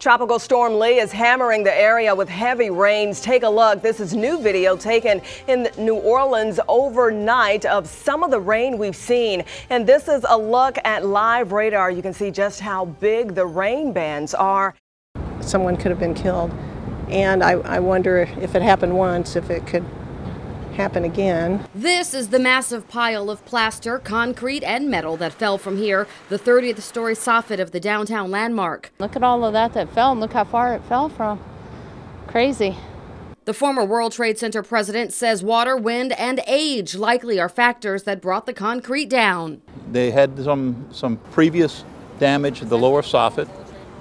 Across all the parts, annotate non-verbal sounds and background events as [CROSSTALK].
Tropical Storm Lee is hammering the area with heavy rains. Take a look. This is new video taken in New Orleans overnight of some of the rain we've seen. And this is a look at live radar. You can see just how big the rain bands are. Someone could have been killed. And I, I wonder if it happened once, if it could happen again. This is the massive pile of plaster, concrete, and metal that fell from here, the 30th story soffit of the downtown landmark. Look at all of that that fell and look how far it fell from. Crazy. The former World Trade Center president says water, wind, and age likely are factors that brought the concrete down. They had some, some previous damage to the lower soffit,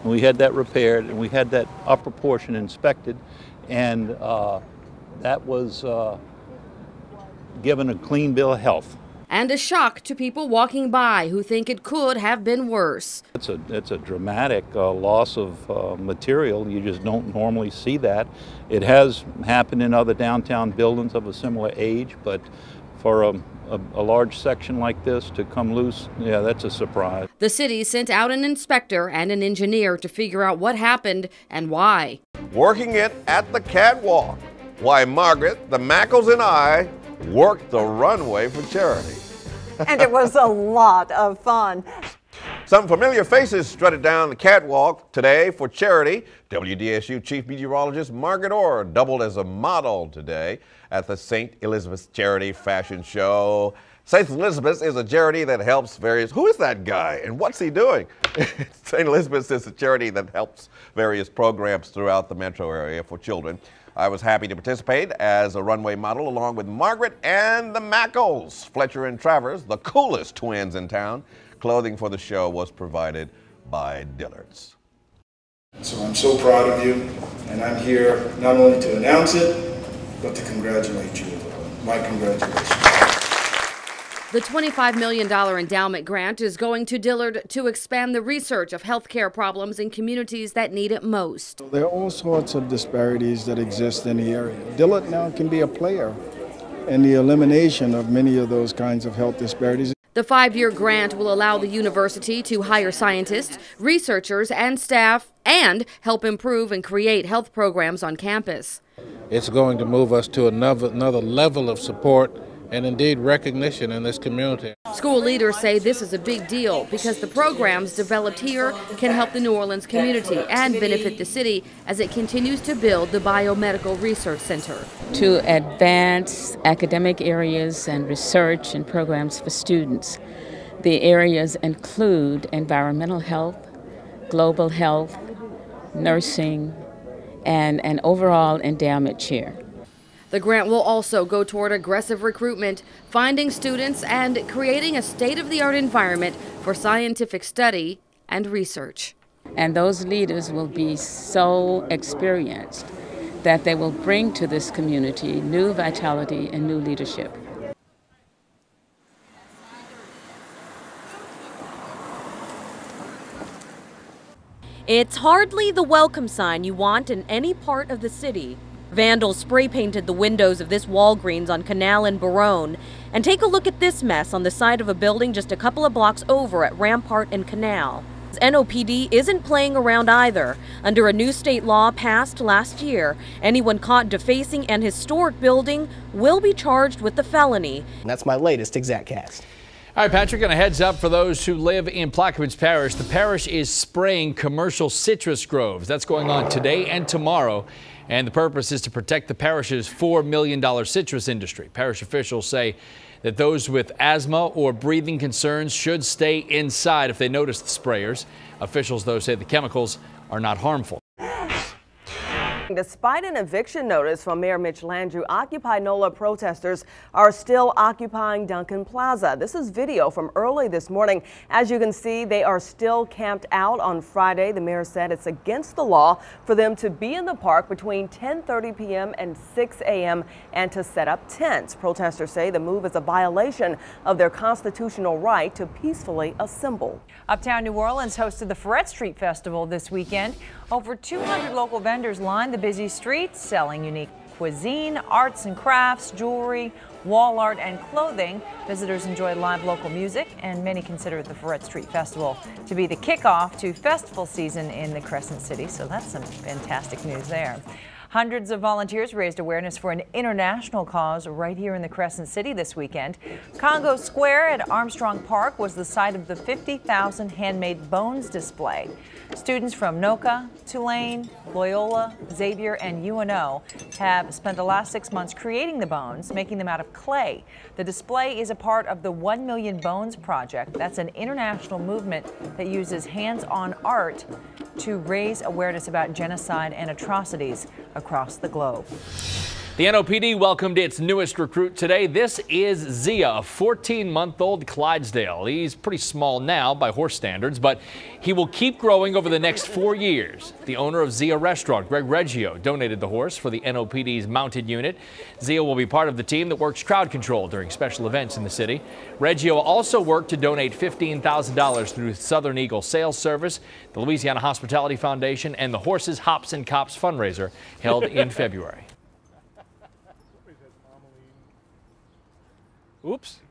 and we had that repaired, and we had that upper portion inspected, and uh, that was uh, given a clean bill of health. And a shock to people walking by who think it could have been worse. It's a, it's a dramatic uh, loss of uh, material. You just don't normally see that. It has happened in other downtown buildings of a similar age, but for a, a, a, large section like this to come loose, yeah, that's a surprise. The city sent out an inspector and an engineer to figure out what happened and why. Working it at the catwalk. Why Margaret, the Mackels, and I worked the runway for charity. and it was a lot of fun. Some familiar faces strutted down the catwalk today for charity. WDSU Chief Meteorologist Margaret Orr doubled as a model today at the St. Elizabeth's Charity Fashion Show. St. Elizabeth's is a charity that helps various. Who is that guy and what's he doing? [LAUGHS] St. Elizabeth's is a charity that helps various programs throughout the metro area for children. I was happy to participate as a runway model along with Margaret and the Mackels. Fletcher and Travers, the coolest twins in town. Clothing for the show was provided by Dillard's. So I'm so proud of you, and I'm here not only to announce it, but to congratulate you. My congratulations. The $25 million endowment grant is going to Dillard to expand the research of healthcare problems in communities that need it most. There are all sorts of disparities that exist in the area. Dillard now can be a player in the elimination of many of those kinds of health disparities. The five year grant will allow the university to hire scientists, researchers, and staff and help improve and create health programs on campus. It's going to move us to another, another level of support and indeed recognition in this community. School leaders say this is a big deal because the programs developed here can help the New Orleans community and benefit the city as it continues to build the Biomedical Research Center. To advance academic areas and research and programs for students. The areas include environmental health, global health, nursing, and an overall endowment chair. The grant will also go toward aggressive recruitment, finding students, and creating a state of the art environment for scientific study and research. And those leaders will be so experienced that they will bring to this community new vitality and new leadership. It's hardly the welcome sign you want in any part of the city. Vandals spray painted the windows of this Walgreens on Canal and Baronne. And take a look at this mess on the side of a building just a couple of blocks over at Rampart and Canal. NOPD isn't playing around either. Under a new state law passed last year, anyone caught defacing an historic building will be charged with the felony. And that's my latest ExactCast. All right, Patrick, and a heads up for those who live in Plaquemines Parish. The parish is spraying commercial citrus groves. That's going on today and tomorrow. And the purpose is to protect the parish's $4 million citrus industry. Parish officials say that those with asthma or breathing concerns should stay inside if they notice the sprayers. Officials, though, say the chemicals are not harmful. Despite an eviction notice from Mayor Mitch Landrieu, Occupy NOLA protesters are still occupying Duncan Plaza. This is video from early this morning. As you can see, they are still camped out on Friday. The mayor said it's against the law for them to be in the park between 10:30 p.m. and 6 a.m. and to set up tents. Protesters say the move is a violation of their constitutional right to peacefully assemble. Uptown New Orleans hosted the Freret Street Festival this weekend. Over 200 local vendors lined the busy streets selling unique cuisine, arts and crafts, jewelry, wall art, and clothing. Visitors enjoy live local music, and many consider the Freret Street Festival to be the kickoff to festival season in the Crescent City. So that's some fantastic news there. Hundreds of volunteers raised awareness for an international cause right here in the Crescent City this weekend. Congo Square at Armstrong Park was the site of the 50,000 handmade bones display. Students from NOCCA, Tulane, Loyola, Xavier, and UNO have spent the last six months creating the bones, making them out of clay. The display is a part of the 1 Million Bones Project. That's an international movement that uses hands-on art to raise awareness about genocide and atrocities across the globe. The NOPD welcomed its newest recruit today. This is Zea, a 14-month-old Clydesdale. He's pretty small now by horse standards, but he will keep growing over the next four years. The owner of Zea Restaurant, Greg Reggio, donated the horse for the NOPD's mounted unit. Zea will be part of the team that works crowd control during special events in the city. Reggio also worked to donate $15,000 through Southern Eagle Sales Service, the Louisiana Hospitality Foundation, and the Horses, Hops, and Cops fundraiser held in [LAUGHS] February. Oops.